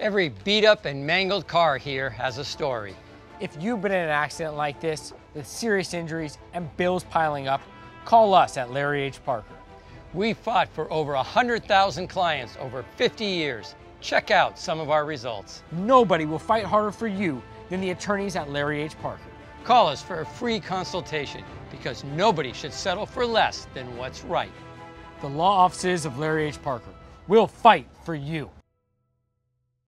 Every beat up and mangled car here has a story. If you've been in an accident like this with serious injuries and bills piling up, call us at Larry H. Parker. We fought for over 100,000 clients over 50 years. Check out some of our results. Nobody will fight harder for you than the attorneys at Larry H. Parker. Call us for a free consultation because nobody should settle for less than what's right. The law offices of Larry H. Parker will fight for you.